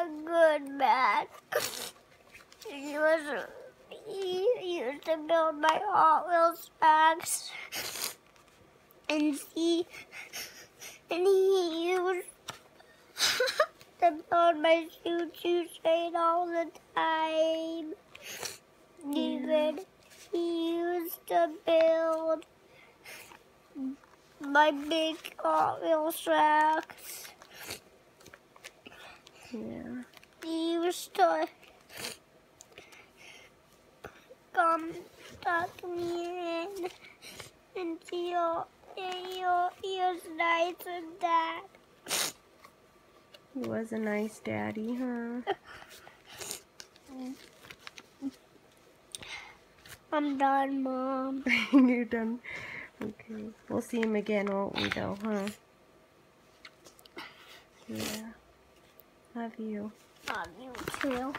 a good man. He was he used to build my Hot Wheels tracks, and he and he used to build my choo-choo train all the time. Even mm. he used to build my big Hot Wheels tracks. Yeah. He used to come tuck me in and feel he was nice and that. He was a nice daddy, huh? I'm done, Mom. You're done. Okay. We'll see him again, won't we, though, huh? Yeah. Love you. Love you too.